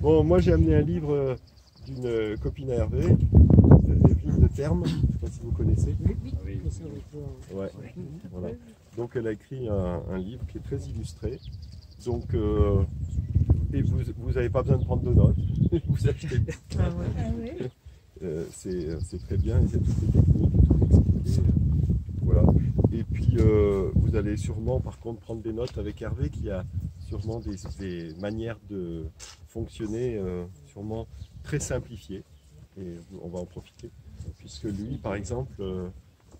Bon, moi j'ai amené un livre euh, d'une euh, copine à Hervé, Evelyne de Terme, je ne sais pas si vous connaissez. Ouais, voilà. Donc elle a écrit un, un livre qui est très illustré. Donc, euh, et vous n'avez pas besoin de prendre de notes, vous achetez. Ah ouais. Euh, c'est c'est très bien, il y a toutes les techniques, tout expliqué. voilà. Et puis euh, vous allez sûrement par contre prendre des notes avec Hervé qui a sûrement des, des manières de fonctionner euh, sûrement très simplifiées. Et on va en profiter. Puisque lui, par exemple, euh,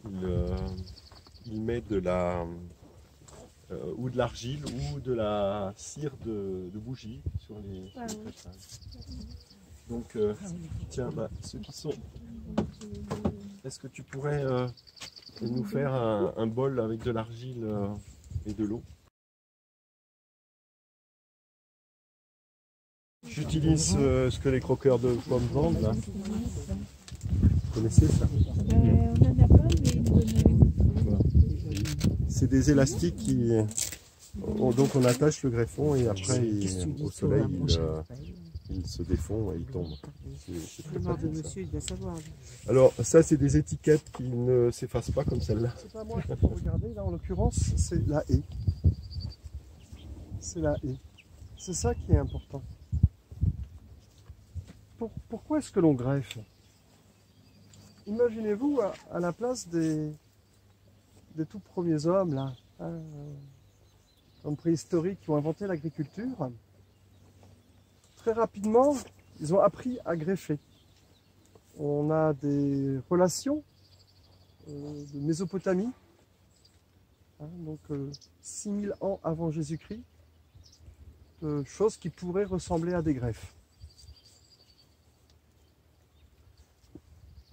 il, euh, il met de la ou de l'argile ou de la cire de, de bougie sur les, Ah les oui. crêpages. Donc, euh, tiens, bah, ceux qui sont. Est-ce que tu pourrais nous faire un, un bol avec de l'argile et de l'eau? J'utilise euh, ce que les croqueurs de pommes vendent là. Vous connaissez ça? Euh, on a pas, mais C'est des élastiques qui. on- donc on attache le greffon et après il- au soleil il, euh, il se défond et il tombe. C'est- c'est très Demande de pratique, ça. monsieur, il doit savoir. Alors ça c'est des étiquettes qui ne s'effacent pas comme celle-là. C'est pas moi qu'il faut regarder, là en l'occurrence, c'est la haie. C'est la haie. C'est ça qui est important. Pour- pourquoi est-ce que l'on greffe? Imaginez-vous à, la place des, tout premiers hommes, là, hein, hommes préhistoriques qui ont inventé l'agriculture. Très rapidement, ils ont appris à greffer. On a des relations euh, de Mésopotamie, hein, donc euh, 6000 ans avant Jésus-Christ, de choses qui pourraient ressembler à des greffes.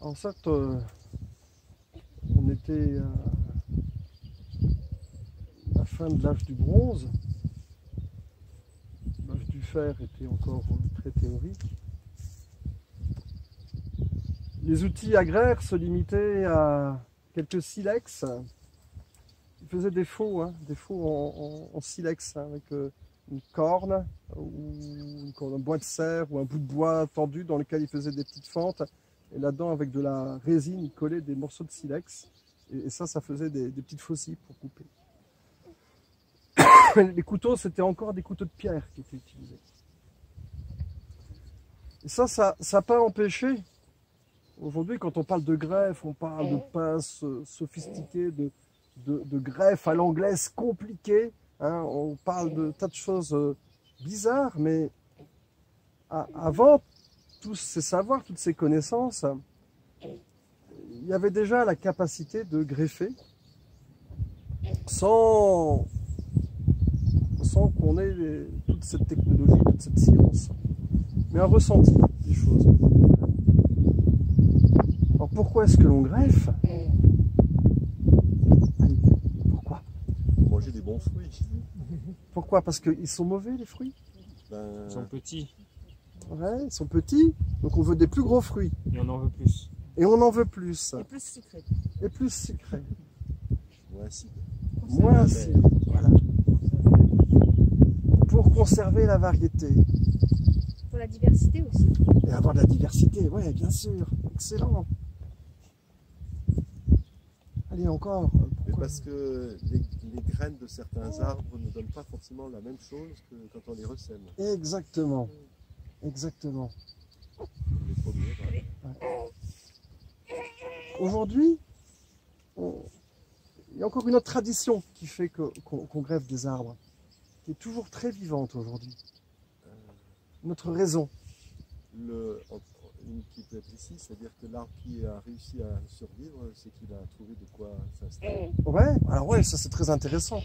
En fait, euh, on était à la fin de l'âge du bronze. L'âge du fer était encore très théorique. Les outils agraires se limitaient à quelques silex. Ils faisaient des faux, hein, des faux en silex hein, avec euh, une corne ou une corne, un bois de serre ou un bout de bois tendu dans lequel ils faisaient des petites fentes. Et là-dedans, avec de la résine, ils collaient des morceaux de silex. Et, ça, ça faisait des, des petites faucilles pour couper. Les couteaux, c'était encore des couteaux de pierre qui étaient utilisés. Et ça, ça n'a pas empêché Aujourd'hui, quand on parle de greffe, on parle de pinces euh, sophistiquées, de, de, de greffe à l'anglaise compliquée. hein, on parle de tas de choses euh, bizarres, mais avant tous ces savoirs, toutes ces connaissances, il y avait déjà la capacité de greffer sans, sans qu'on ait les- toute cette technologie, toute cette science, mais un ressenti des choses. Alors pourquoi est-ce que l'on greffe? Pourquoi? Pour manger des bons fruits. Pourquoi? Parce qu'ils sont mauvais les fruits? Ben, Ils sont petits Ouais, ils sont petits, donc on veut des plus gros fruits. et on en veut plus. Et on en veut plus, Et plus sucré. et plus sucrés. ouais, si. Moins acide. Voilà. Pour conserver la variété Pour la diversité aussi. et avoir de la diversité, ouais, bien sûr. Excellent. Allez, encore. Mais parce que les, les graines de certains arbres ne donnent pas forcément la même chose que quand on les ressème. Exactement. Exactement. Aujourd'hui, on- il y a encore une autre tradition qui fait que- qu'on qu'on greffe des arbres, qui est toujours très vivante aujourd'hui. Notre raison. Le, qui peut être ici, c'est-à-dire que l'arbre qui a réussi à survivre, c'est qu'il a trouvé de quoi s'installer. Ouais, alors ouais, ça c'est très intéressant.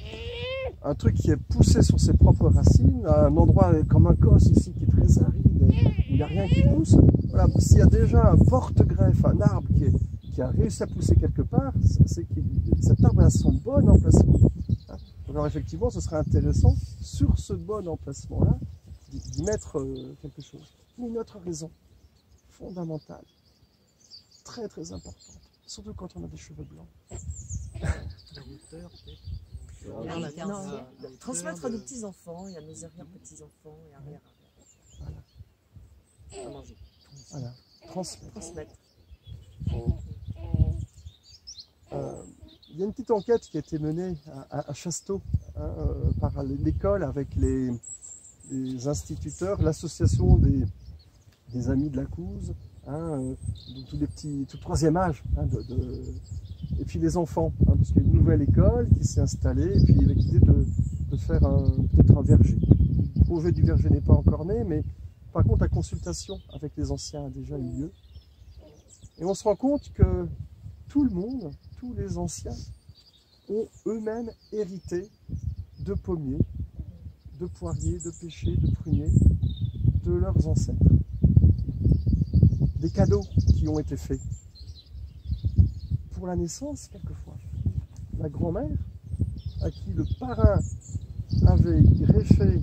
Un truc qui est poussé sur ses propres racines, à un endroit comme un cos ici qui est très aride, où il n'y a rien qui pousse. Voilà, s'il y a déjà un porte-greffe, un arbre qui, est- qui a réussi à pousser quelque part, c'est que cet arbre a son bon emplacement. Hein. Alors effectivement, ce serait intéressant, sur ce bon emplacement-là, d'y d'y mettre euh, quelque chose. Mais une autre raison fondamentale, très très importante, surtout quand on a des cheveux blancs. Non, Transmettre à nos petits-enfants et à nos arrière-petits-enfants et arrière. Voilà, transmettre. Transmettre. Euh, Il y a une petite enquête qui a été menée à, à- à Chasteau hein, euh, par l'école avec les, les instituteurs, l'association des, des amis de la Couze, hein, euh, donc tous les petits, tout troisième âge, hein, de, de- et puis les enfants, hein, parce qu'il y a une nouvelle école qui s'est installée, et puis avec l'idée de, de faire peut-être un verger. Le projet du verger n'est pas encore né, mais par contre la consultation avec les anciens a déjà eu lieu. Et on se rend compte que tout le monde, tous les anciens, ont eux-mêmes hérité de pommiers, de poiriers, de pêchers, de pruniers, de leurs ancêtres. Des cadeaux qui ont été faits. Pour la naissance, quelquefois. La grand-mère, à qui le parrain avait greffé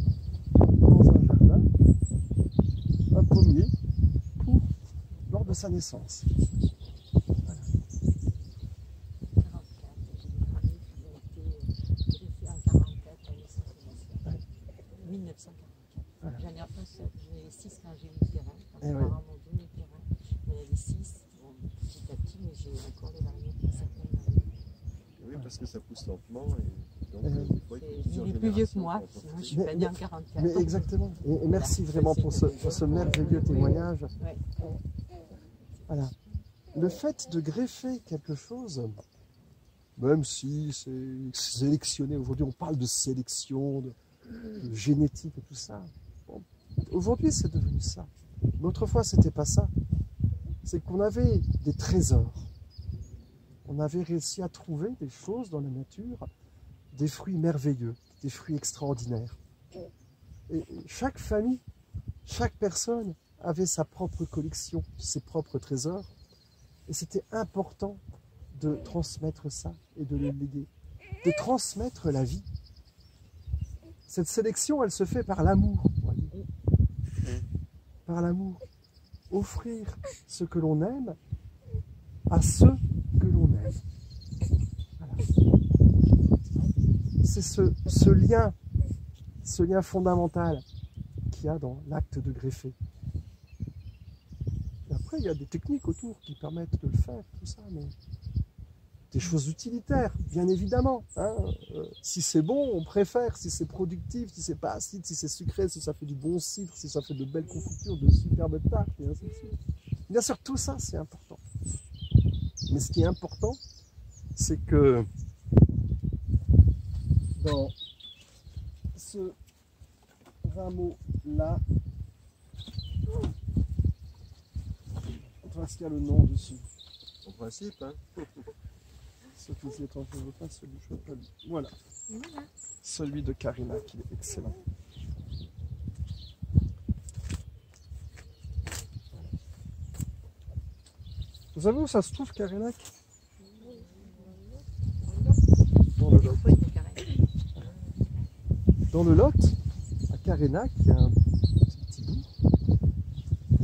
dans un jardin un pommier pour, lors de sa naissance. 1944. Voilà. J'en ai un seul. J'en ai six quand j'ai eu le terrain. Quand Eh mes oui. parents m'ont donné le terrain, j'en avais six. Bon, petit à petit, mais j'ai encore les variétés. Oui, parce que ça pousse lentement et donc Euh, euh, fois, il est plus vieux que moi, sinon je suis Mais- pas née en 44. Mais exactement. Et, et merci vraiment pour ce, pour ce merveilleux témoignage. Ouais. Le fait de greffer quelque chose, même si c'est sélectionné, aujourd'hui on parle de sélection, de, génétique et tout ça. Aujourd'hui c'est devenu ça. Mais autrefois c'était pas ça. C'est qu'on avait des trésors. On avait réussi à trouver des choses dans la nature, des fruits merveilleux, des fruits extraordinaires. Et chaque famille, chaque personne avait sa propre collection, ses propres trésors. Et c'était important de transmettre ça et de le léguer, de transmettre la vie. Cette sélection, elle se fait par l'amour, voyez. par l'amour. Offrir ce que l'on aime à ceux que l'on aime. Voilà. C'est ce, ce lien, ce lien fondamental qu'il y a dans l'acte de greffer. Il y a des techniques autour qui permettent de le faire, tout ça, mais des choses utilitaires, bien évidemment. hein. Euh, si c'est bon, on préfère. Si c'est productif, si c'est pas acide, si c'est sucré, si ça fait du bon cidre, si ça fait de belles confitures, de superbes tartes. Bien sûr, tout ça, c'est important. Mais ce qui est important, c'est que dans ce rameau-là, parce qu'il y a le nom dessus. En principe, hein, Ce que êtes en train de faire, celui je pas lui. Voilà. Celui de Karina qui est excellent. Vous savez où ça se trouve, Karinac Dans le Lot. Dans le Lot, à Karinac, il y a un petit bout.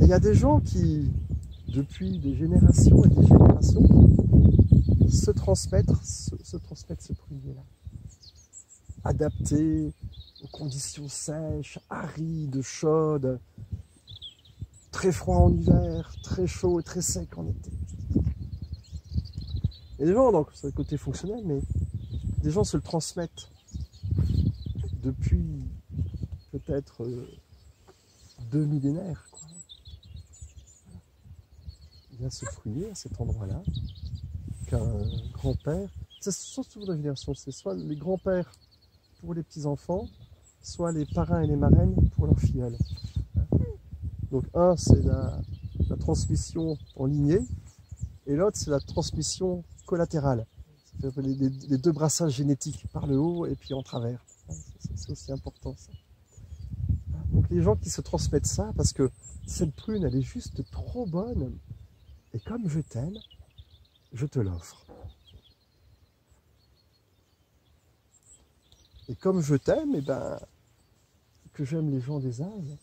Et il y a des gens qui, depuis des générations et des générations, se transmettent se, transmettent ce prunier-là. Adapté aux conditions sèches, arides, chaudes, très froid en hiver, très chaud et très sec en été. Et des gens, donc, c'est le côté fonctionnel, mais des gens se le transmettent depuis peut-être euh, deux millénaires. A ce prunier à cet endroit-là, qu'un grand-père, ce sont souvent des générations, c'est soit les grands-pères pour les petits-enfants, soit les parrains et les marraines pour leurs filleuls. Donc un, c'est la, la transmission en lignée, et l'autre, c'est la transmission collatérale. C'est-à-dire Les, les- les deux brassages génétiques, par le haut et puis en travers. C'est c'est aussi important ça. Donc les gens qui se transmettent ça, parce que cette prune, elle est juste trop bonne, et comme je t'aime, je te l'offre. Et comme je t'aime, et ben, que j'aime les gens des âges,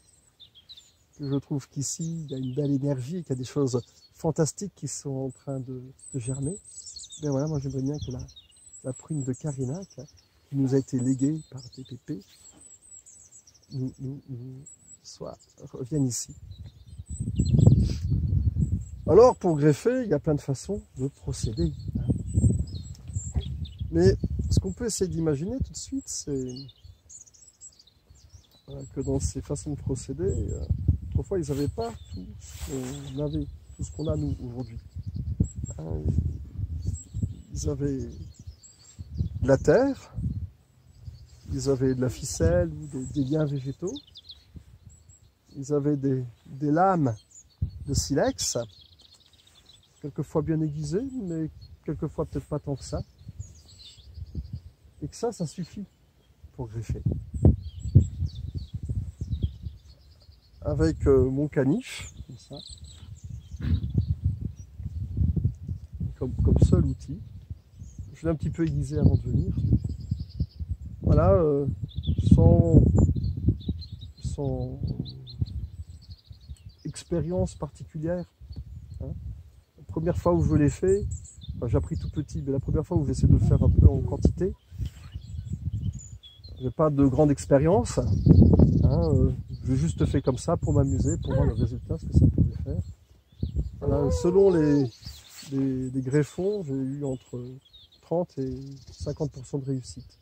que je trouve qu'ici, il y a une belle énergie, qu'il y a des choses fantastiques qui sont en train de, germer, ben voilà, moi j'aimerais bien que la, prune de Carinac, qui nous a été léguée par TPP, nous, revienne ici. Alors, pour greffer, il y a plein de façons de procéder. hein. Mais ce qu'on peut essayer d'imaginer tout de suite, c'est voilà, que dans ces façons de procéder, euh, autrefois, ils n'avaient pas tout ce qu'on avait, tout ce qu'on a nous aujourd'hui. Hein, Ils avaient de la terre, ils avaient de la ficelle des, liens végétaux, ils avaient des lames de silex, quelquefois bien aiguisées, mais quelquefois peut-être pas tant que ça. Et que ça, ça suffit pour greffer. Avec euh, mon canif, comme ça, comme, comme seul outil. Je l'ai un petit peu aiguisé avant de venir. Voilà, euh, sans, sans expérience particulière. Première fois où je l'ai fait, j'ai appris tout petit, mais la première fois où j'ai essayé de le faire un peu en quantité, j'ai pas de grande expérience. hein, euh, juste fait comme ça pour m'amuser, pour voir le résultat, ce que ça pouvait faire. Selon les, greffons, j'ai eu entre 30 et 50% de réussite.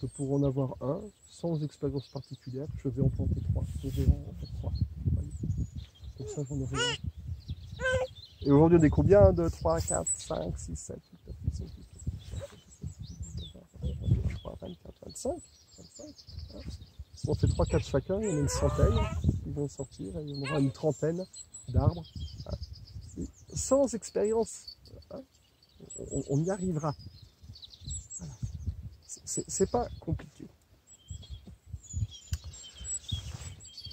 Donc pour en avoir un, sans expérience particulière, je vais en planter trois. Et aujourd'hui, on est combien de 3, 4, 5, 6, 7, 8, 9, 10, 11, 12, 13, 14, 15, 24, 25. 25 hein. On fait 3, 4 chacun, il y en a une centaine qui vont sortir et il y en aura une trentaine d'arbres. hein. Sans expérience, hein, on, on y arrivera. Voilà. C'est pas compliqué.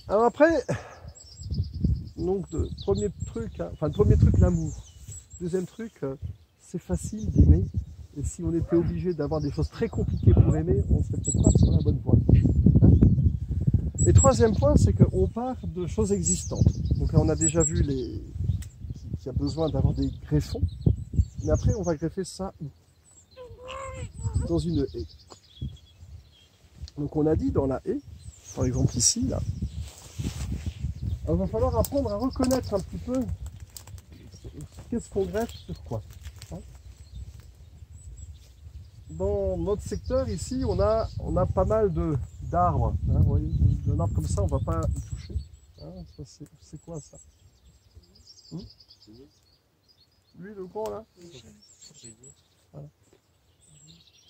Alors après, donc de, premier truc, hein, enfin premier truc l'amour. Deuxième truc, euh, c'est facile d'aimer. Et si on était obligé d'avoir des choses très compliquées pour aimer, on serait peut-être pas sur la bonne voie. hein. Et troisième point, c'est qu'on part de choses existantes. Donc là, on a déjà vu les qu'il y a besoin d'avoir des greffons. Mais après, on va greffer ça Dans une haie. Donc on a dit dans la haie, par exemple ici, là, il va falloir apprendre à reconnaître un petit peu qu'est-ce qu'on greffe sur quoi. hein. Dans notre secteur ici, on a, on a pas mal de d'arbres. hein, vous voyez, un arbre comme ça, on va pas y toucher. hein. C'est, quoi ça? Hum Lui, le grand là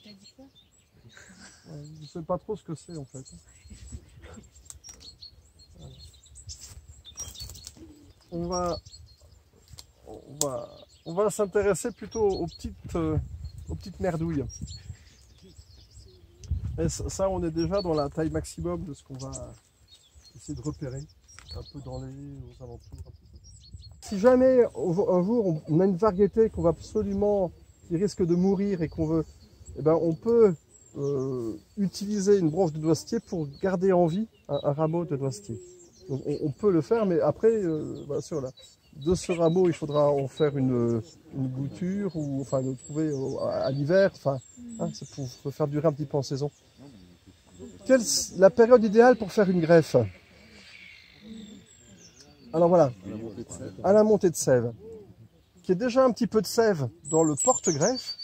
T'as dit quoi? Ouais, Je ne sais pas trop ce que c'est en fait. On va, s'intéresser plutôt aux petites, euh, aux petites merdouilles. Et ça, on est déjà dans la taille maximum de ce qu'on va essayer de repérer, un peu dans les aux alentours. un. Si jamais un jour on- a une variété qu'on va absolument, qui risque de mourir et qu'on veut, eh ben on peut euh, utiliser une branche de noisetier pour garder en vie un, un rameau de noisetier. On, peut le faire, mais après, bien sûr, là, de ce rameau, il faudra en faire une, une bouture ou enfin le trouver à, l'hiver. Enfin, hein, c'est pour faire durer un petit peu en saison. Quelle la période idéale pour faire une greffe? Alors voilà, à la montée de sève, qui est déjà un petit peu de sève dans le porte-greffe.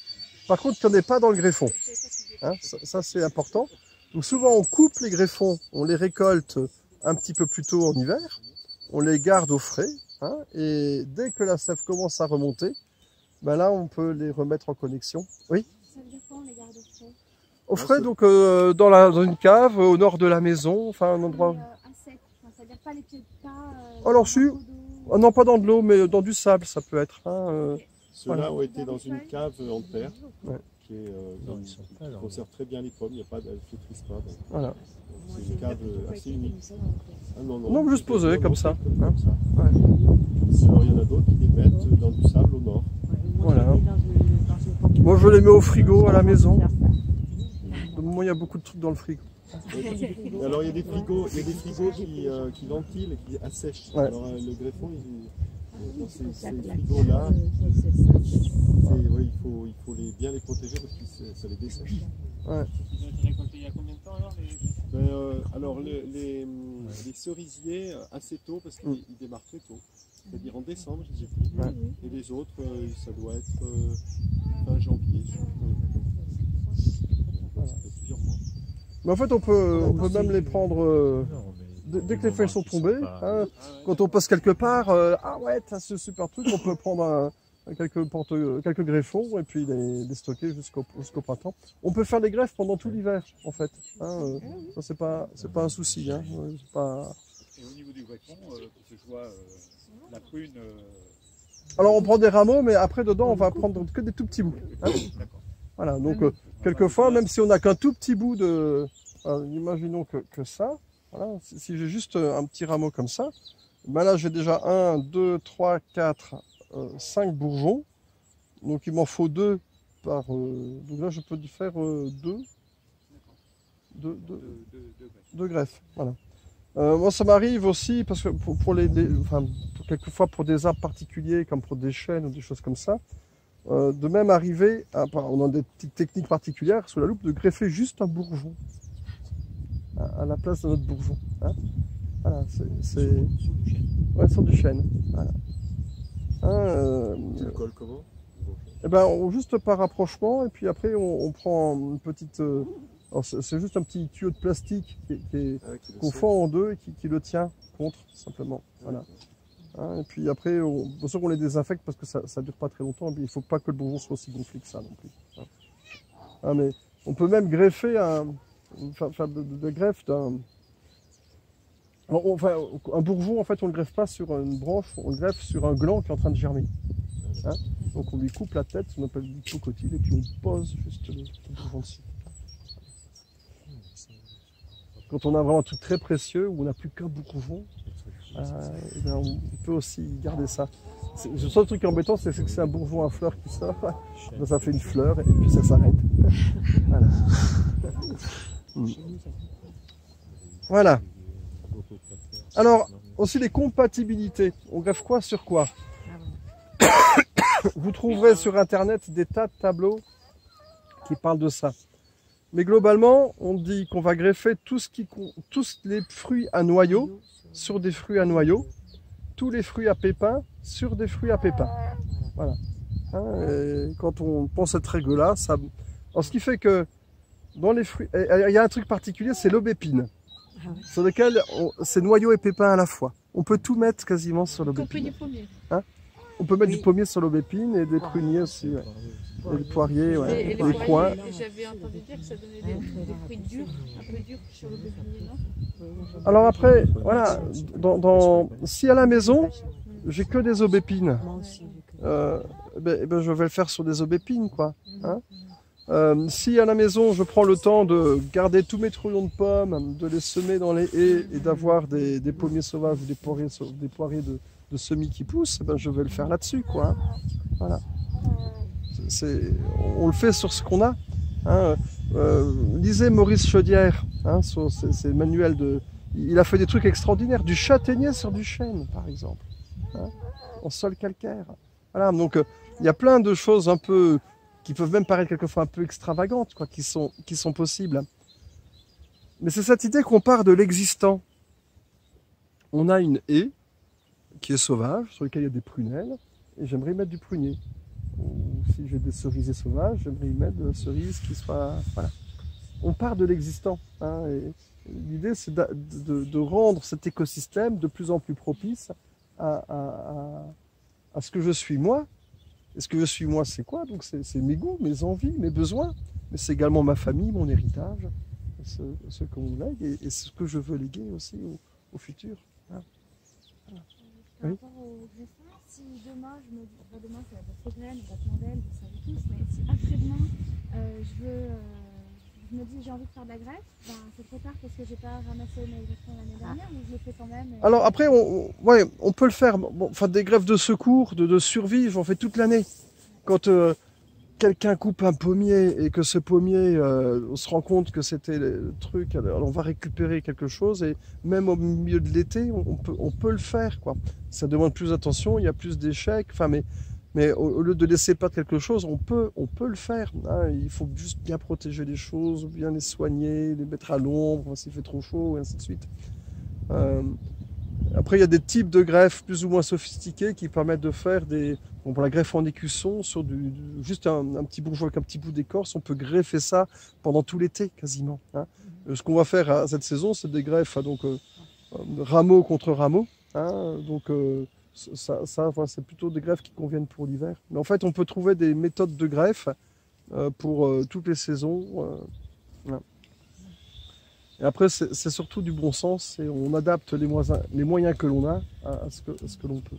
Par contre, en ait pas dans le greffon. Hein, ça, ça, c'est important. Donc souvent on coupe les greffons, on les récolte un petit peu plus tôt en hiver, on les garde au frais, hein, et dès que la sève commence à remonter, ben là on peut les remettre en connexion. Oui Ça veut dire quoi, on les garde au frais? Au frais, donc euh, dans, la, dans une cave, au nord de la maison, enfin un endroit... Mais, euh, à sec. Enfin, c'est-à-dire pas les pieds de pas. euh, Alors, si. Ah non, pas dans de l'eau, mais dans du sable, ça peut être. hein, euh. Ceux-là Voilà. ont été dans une cave en terre Ouais. qui, est, euh, Non, ils sont qui pas, alors. conserve très bien les pommes, il y a pas, de- elles ne pas. donc Voilà. C'est une cave euh, assez unique. Ah, non, Non, juste posé, non, comme ça, Comme, ça. Ouais. Sinon, il y en a d'autres qui les mettent dans du sable au nord. Voilà. Moi, je les mets au frigo à la maison. Moi, il y a beaucoup de trucs dans le frigo. Et alors, il y a des frigos, il y a des frigos qui, euh, qui ventilent et qui assèchent. Ouais. Alors, euh, le greffon, il, dans ces, ces frigos-là, ouais, il, faut, il faut les, bien les protéger parce que ça les dessèche. Ils ont été récoltés il y a combien de temps alors les... Ben, euh, alors les, les, les cerisiers euh, assez tôt parce qu'ils Mm. démarrent très tôt. C'est-à-dire en décembre, je les ai pris. Ouais. Et les autres, euh, ça doit être euh, fin janvier. Voilà. Ça fait plusieurs mois. Mais en fait, on peut, on peut même les prendre euh, dès, que les feuilles sont tombées. hein, Ah ouais, quand on passe quelque part, euh, ah ouais, t'as ce super truc, on peut prendre un quelques, porte, quelques greffons et puis les, les stocker jusqu'au printemps. On peut faire des greffes pendant tout l'hiver, en fait. hein, euh, ça, c'est pas, c'est pas un souci. Hein, pas... Et au niveau du greffon, euh, que ce soit euh, la prune. euh, Alors, on prend des rameaux, mais après, dedans, on va prendre que des tout petits bouts. hein. Voilà, donc, euh, quelquefois, même si on n'a qu'un tout petit bout de. alors, imaginons que, que ça. Voilà, si, si j'ai juste euh, un petit rameau comme ça, ben là j'ai déjà 1, 2, 3, 4, 5 bourgeons. Donc il m'en faut 2 par. euh, donc là je peux faire 2 deux, deux, deux, De, de, de greffes. deux greffes. Voilà. Euh, moi ça m'arrive aussi parce que pour, pour les, les- enfin, pour- quelquefois pour des arbres particuliers comme pour des chênes ou des choses comme ça, euh, de même arriver, à, on a des petites techniques particulières sous la loupe, de greffer juste un bourgeon à, à la place de notre bourgeon. hein. Voilà, c'est, ouais, sur du chêne. Voilà. Hein, euh, Tu le colles comment eh ben, on- juste par rapprochement, et puis après on, on prend une petite. euh, c'est, juste un petit tuyau de plastique qui, qui Ah, qui qu'on serre. fend en deux et qui, qui le tient contre, simplement. Voilà. Hein, et puis après, on, bien sûr qu'on les désinfecte parce que ça ne dure pas très longtemps. Mais il ne faut pas que le bourgeon soit aussi gonflé que ça non plus. hein. Ah, mais on peut même greffer un, faire de, de- de greffe d'un. Un bourgeon, en fait, on ne le greffe pas sur une branche, on le greffe sur un gland qui est en train de germer. Hein Donc on lui coupe la tête, on appelle du cocotile, et puis on pose juste le, bourgeon dessus. Quand on a vraiment un très précieux, où on n'a plus qu'un bourgeon, euh, eh on peut aussi garder ça. Le seul truc embêtant, c'est que c'est un bourgeon à fleurs qui sort. Ça fait une fleur et puis ça s'arrête. Voilà. Mm. Voilà. Alors, aussi les compatibilités. On greffe quoi sur quoi Ah bon. Vous trouverez sur internet des tas de tableaux qui parlent de ça. Mais globalement, on dit qu'on va greffer tout ce qui, con- tous les fruits à noyaux sur des fruits à noyaux, tous les fruits à pépins sur des fruits à pépins. Voilà. Hein, et quand on pense cette règle-là, ça. Alors, ce qui fait que dans les fruits, il y a un truc particulier, c'est l'aubépine, Ah ouais. sur lequel on- c'est noyaux et pépins à la fois. On peut tout mettre quasiment sur l'aubépine. du pommier. On peut mettre Oui. du pommier sur l'aubépine et des pruniers aussi. ouais. Et des poiriers, ouais. Et, et les coins. J'avais entendu dire que ça donnait des, des fruits durs, un peu durs sur le pépinier, non? Alors après, voilà, dans, dans- si à la maison, j'ai que des aubépines, euh, eh ben, eh ben, je vais le faire sur des aubépines, quoi. hein. Euh, si à la maison, je prends le temps de garder tous mes trouillons de pommes, de les semer dans les haies et d'avoir des, pommiers sauvages ou des poiriers, de, semis qui poussent, eh ben, je vais le faire là-dessus, quoi. hein. Voilà. On le fait sur ce qu'on a. hein. Euh, lisez Maurice Chaudière, hein, sur ses manuels de. Il a fait des trucs extraordinaires, du châtaignier sur du chêne, par exemple, hein, en sol calcaire. Voilà, donc euh, il y a plein de choses un peu qui peuvent même paraître quelquefois un peu extravagantes, quoi, qui sont, qui sont possibles. Mais c'est cette idée qu'on part de l'existant. On a une haie qui est sauvage, sur laquelle il y a des prunelles, et j'aimerais y mettre du prunier. Ou si j'ai des cerisiers sauvages, j'aimerais y mettre de la cerise qui soit. Voilà. On part de l'existant. hein, L'idée, c'est de, de rendre cet écosystème de plus en plus propice à- à- à ce que je suis moi. Et ce que je suis moi, c'est quoi? Donc, c'est mes goûts, mes envies, mes besoins. Mais c'est également ma famille, mon héritage, ce, ce qu'on lègue et, et ce que je veux léguer aussi au, au futur. Par Oui. rapport au greffage, si demain, je me dis, enfin demain c'est votre graine, votre mandel, vous savez tous, mais si après-demain, euh, je veux, euh, je me dis j'ai envie de faire de la greffe, ben, c'est trop tard parce que j'ai pas ramassé mes greffons l'année dernière ou je le fais quand même et- Alors après, on, on- ouais, on peut le faire. Bon, enfin, des greffes de secours, de, de survie, j'en fais toute l'année. Quand, euh, quelqu'un coupe un pommier et que ce pommier, euh, on se rend compte que c'était le truc, alors on va récupérer quelque chose et même au milieu de l'été, on peut, on peut le faire. Quoi. Ça demande plus d'attention, il y a plus d'échecs, enfin, mais, mais au, au lieu de laisser perdre quelque chose, on peut, on peut le faire. hein. Il faut juste bien protéger les choses, bien les soigner, les mettre à l'ombre s'il fait trop chaud et ainsi de suite. Euh, après, il y a des types de greffes plus ou moins sophistiqués qui permettent de faire des. Bon, pour la greffe en écusson, sur du, juste un, un petit bourgeois avec un petit bout d'écorce, on peut greffer ça pendant tout l'été quasiment. hein. Euh, Ce qu'on va faire à cette saison, c'est des greffes, donc euh, rameau contre rameau. hein. donc euh, c'est plutôt des greffes qui conviennent pour l'hiver. Mais en fait, on peut trouver des méthodes de greffe euh, pour euh, toutes les saisons. euh. Et après, c'est surtout du bon sens et on adapte les moyens, que l'on a à ce que l'on peut.